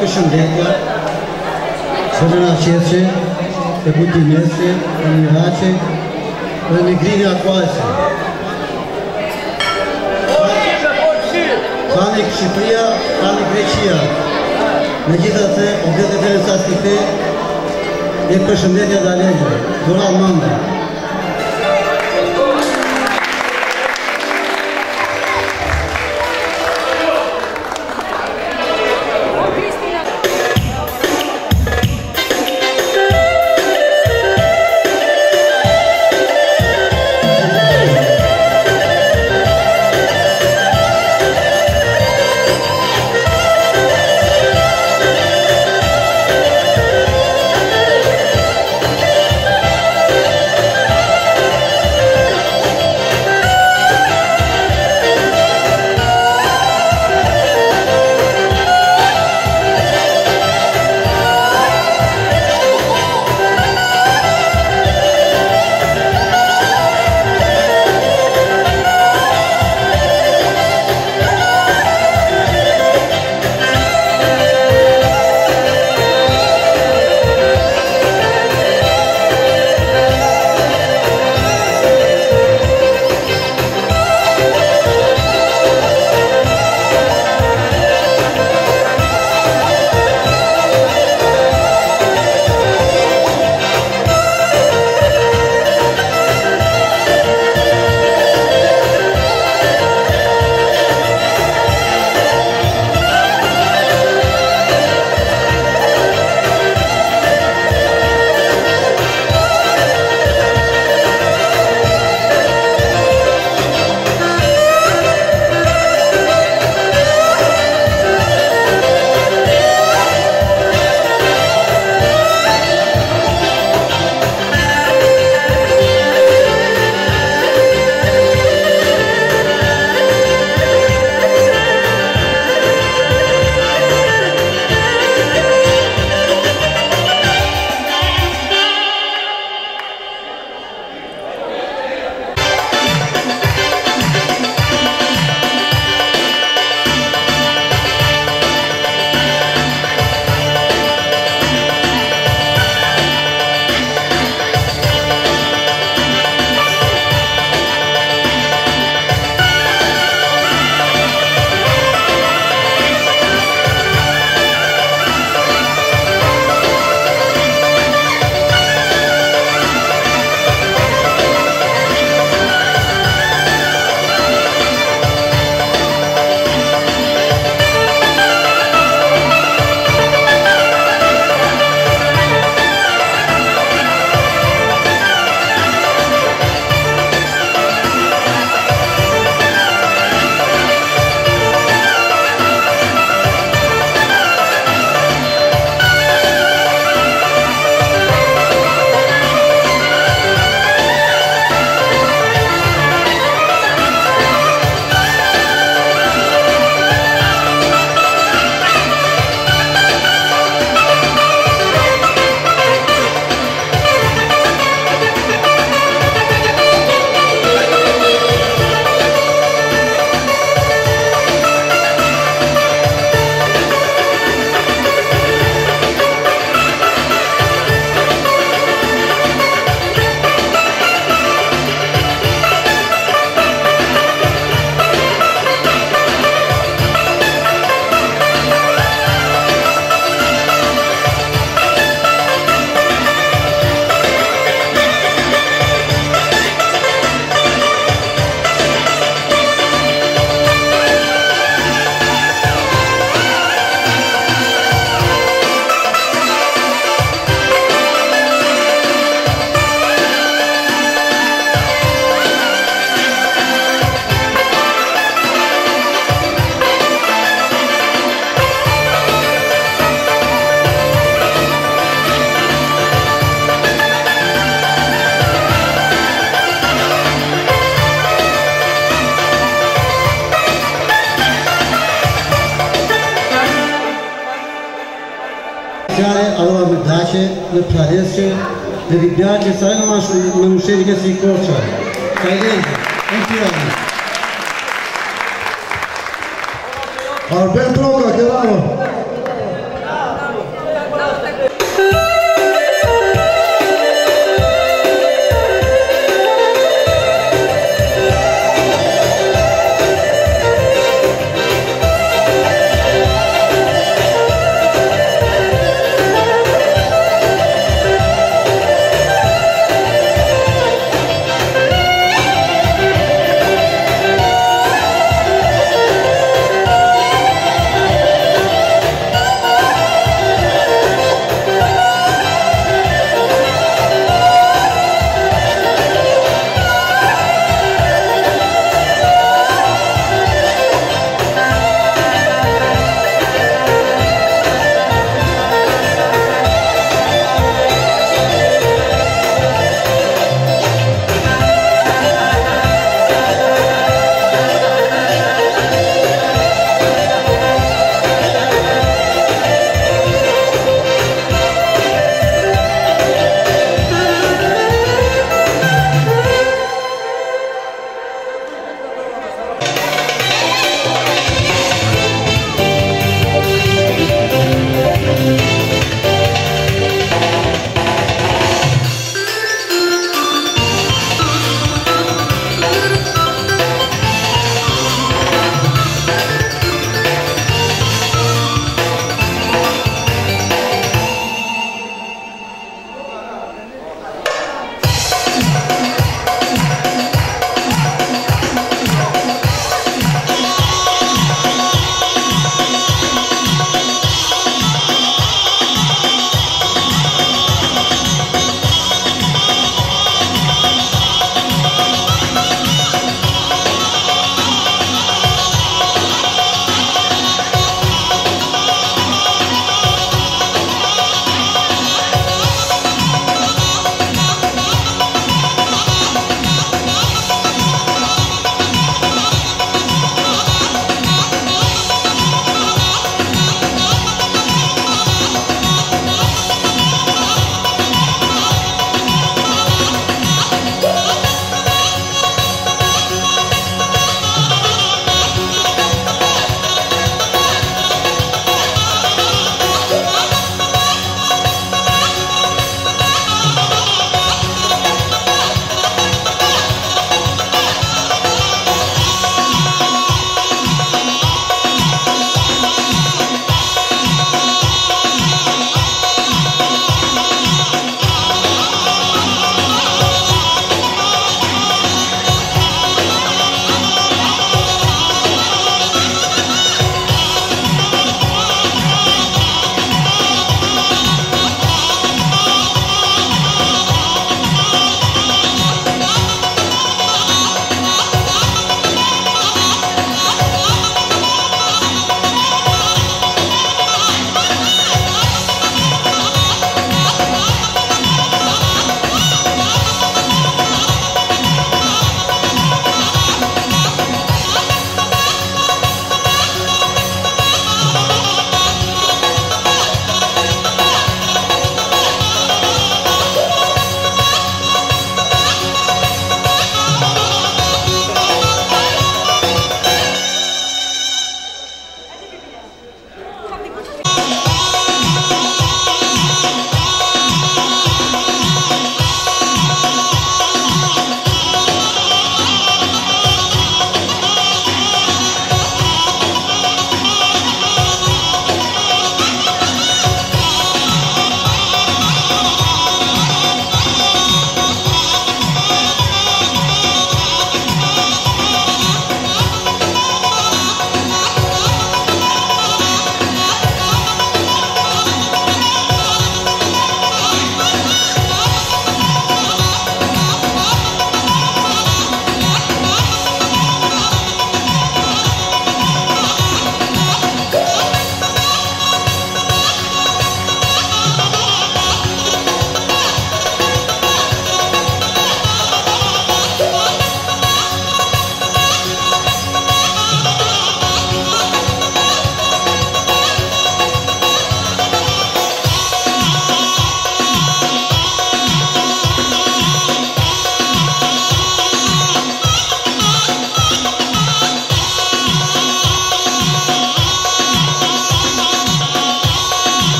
E përshëndetja, së vëllën atë qeshtë që të kutë të në mesë, për një racë, për një kri një atuajësë. Panik Shqipëria, panik Greqia, në gjithë atë se, o këtë të të tërësat e përshëndetja dha legërë, dora mëndërë. Učenike si i kočar.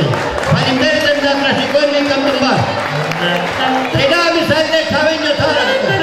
ਹੈ ਭਾਈ ਮੇਰੇ ਤੇ ਮੈਂ ਕੋਈ ਨਹੀਂ ਕੰਮ ਕਰਦਾ ਇਹਦਾ ਵੀ ਸਾਡੇ ਖਾਵੇ ਜਥਾ ਰੱਖੋ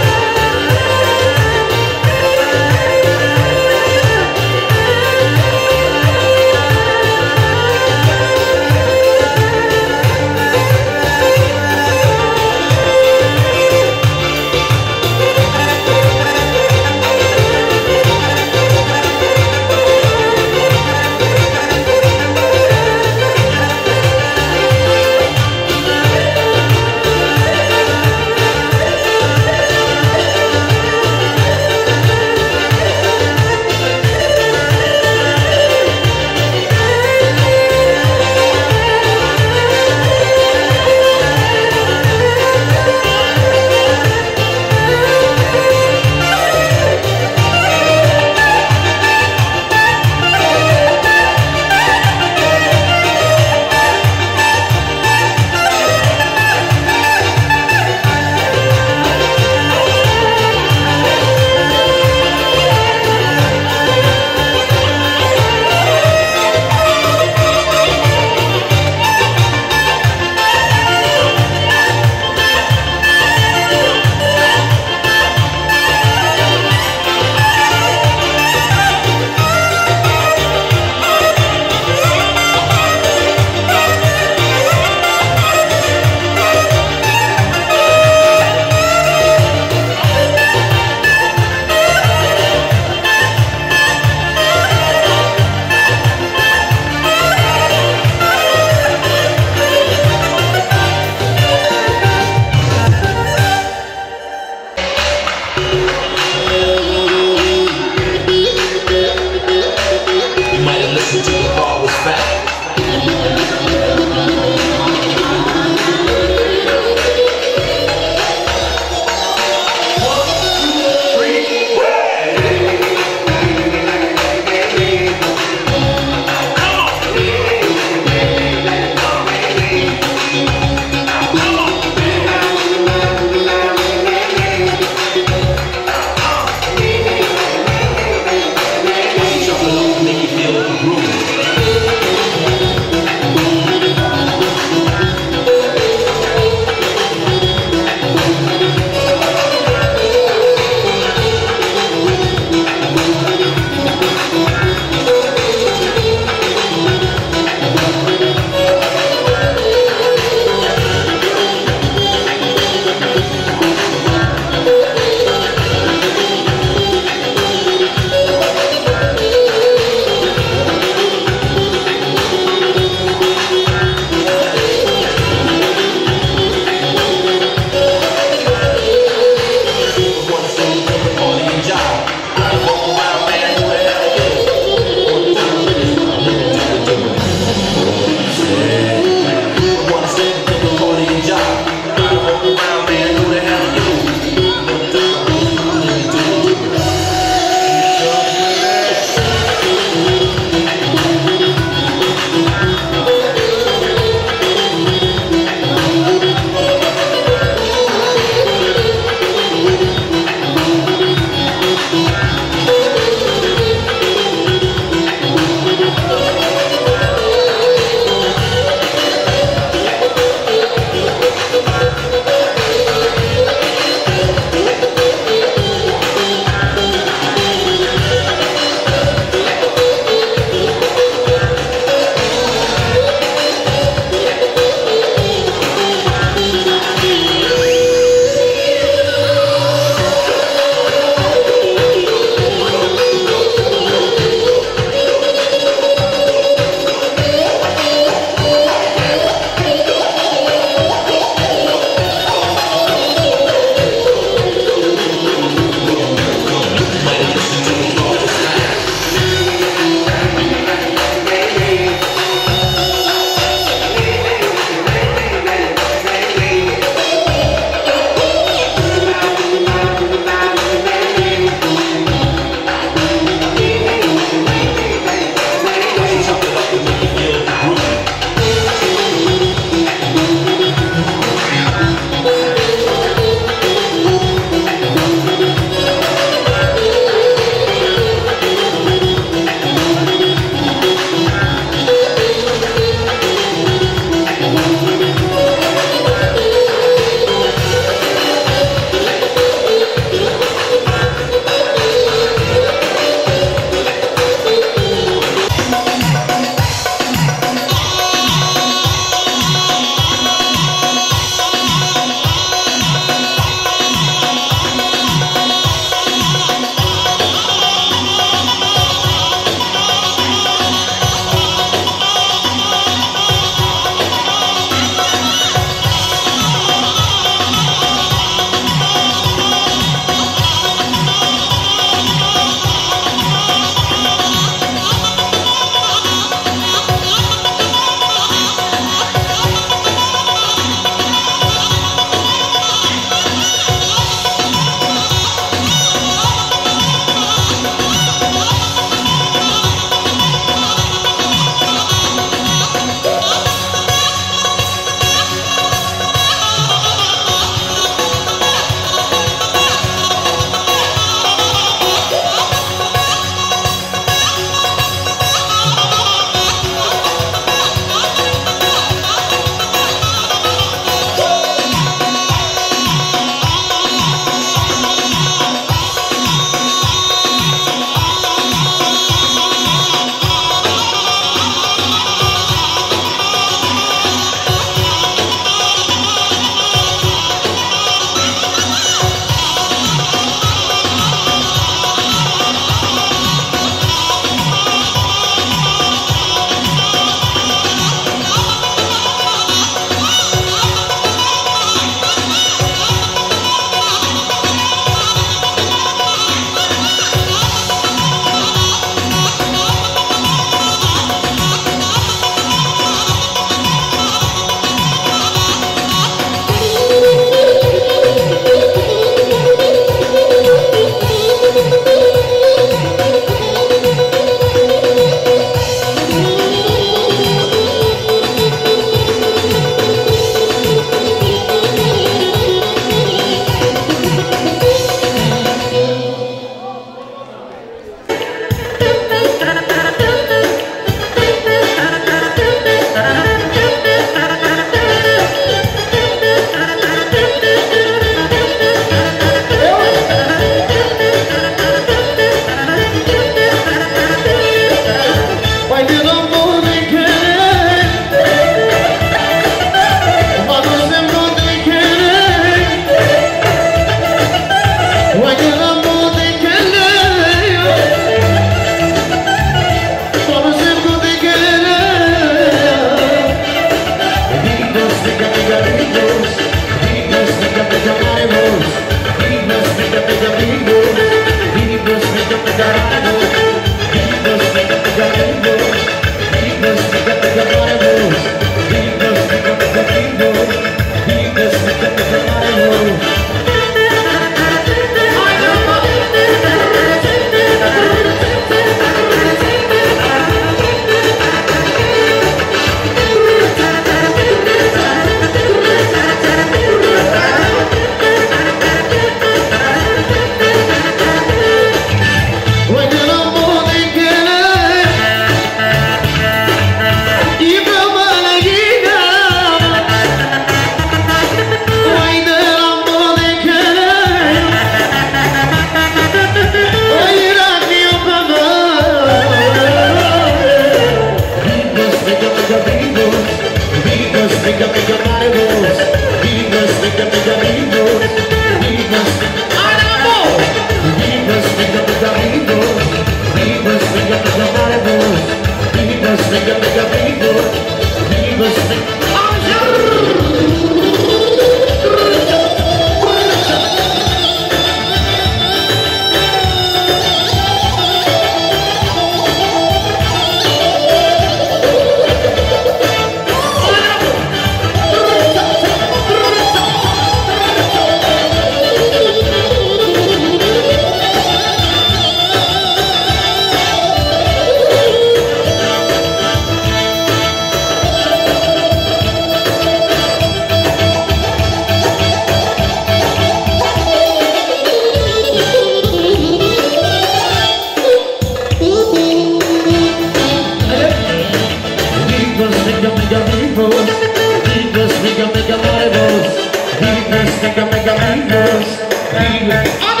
mega, mega amigos, amigos. Vamos,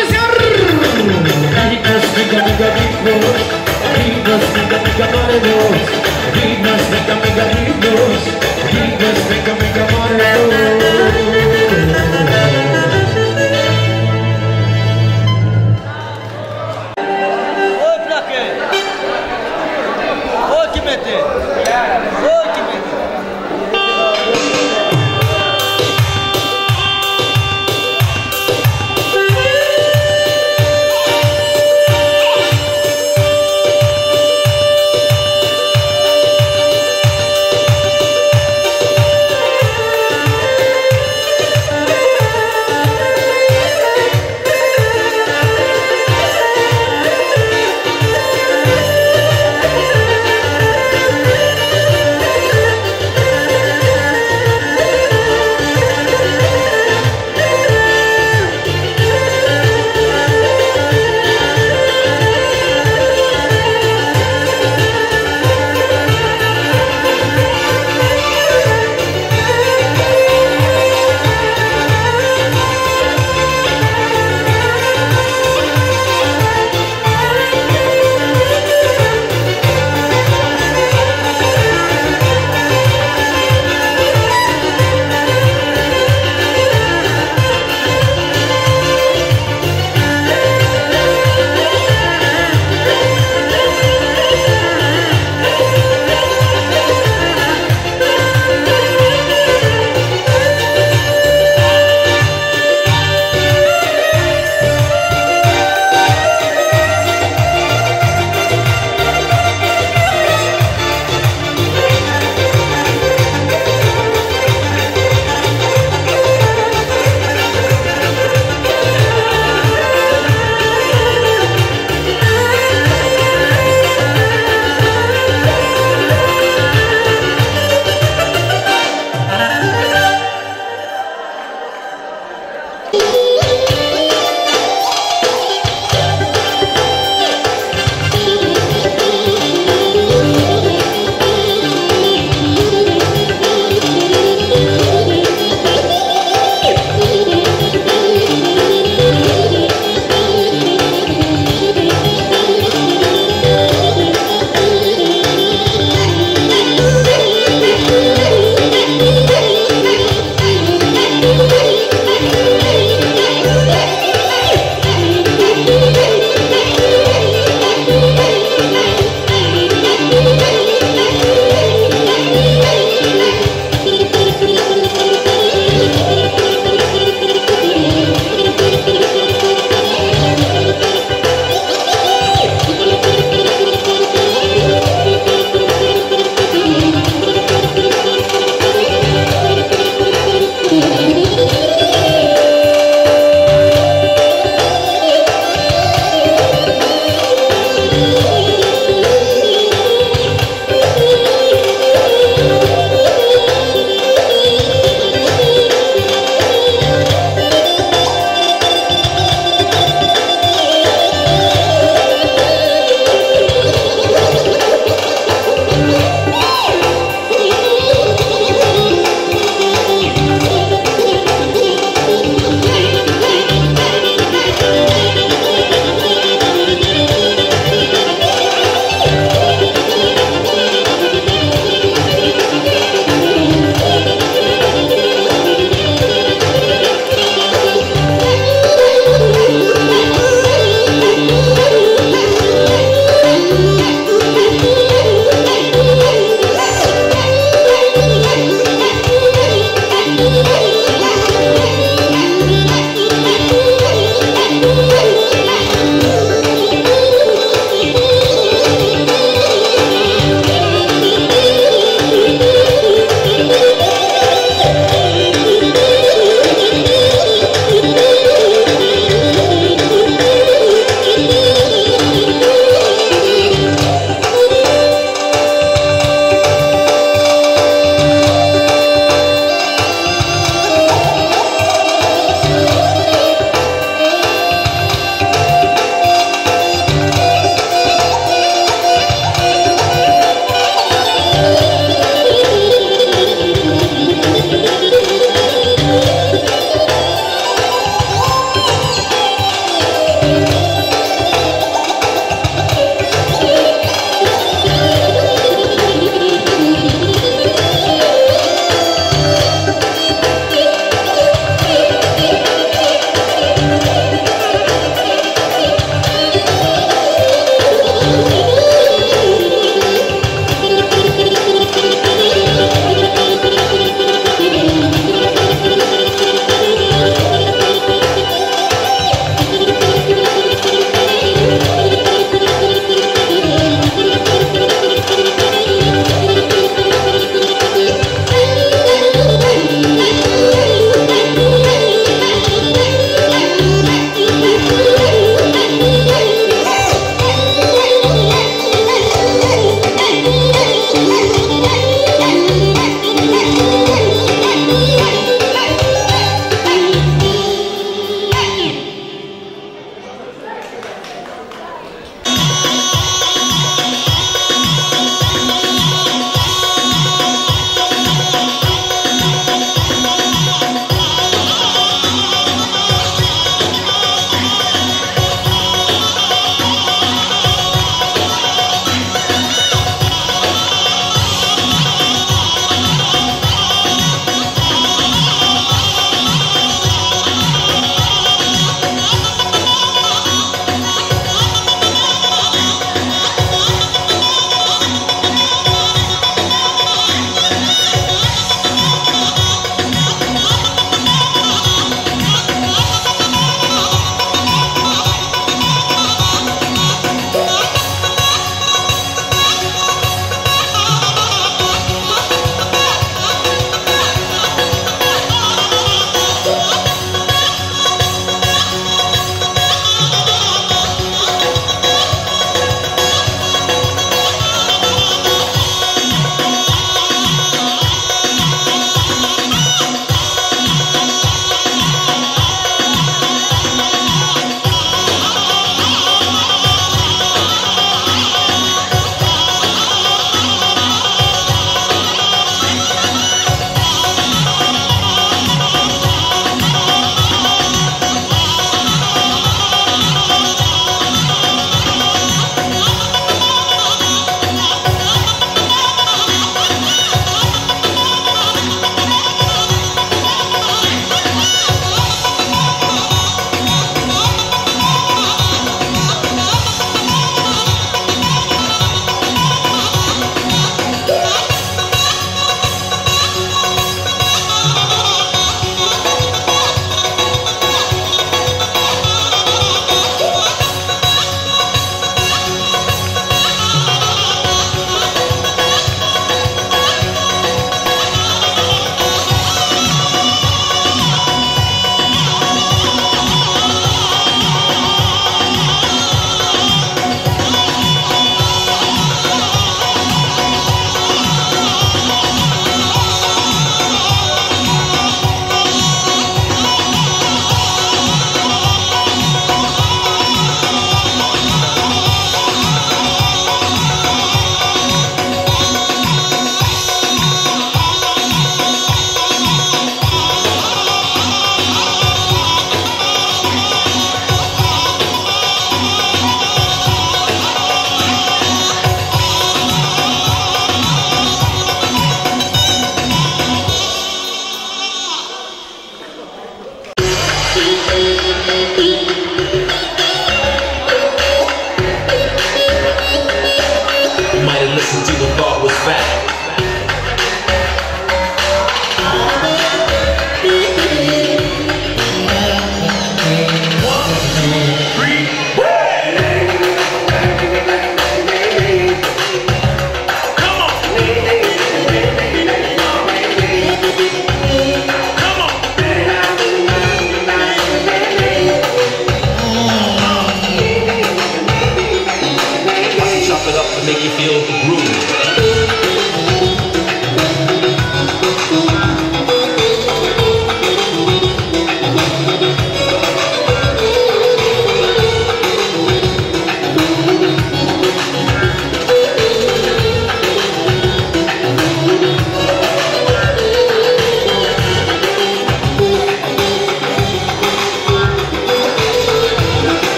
Amigos, mega, mega amigos, amigos, mega, mega amigos, amigos, mega, mega amigos, amigos, mega, mega amigos.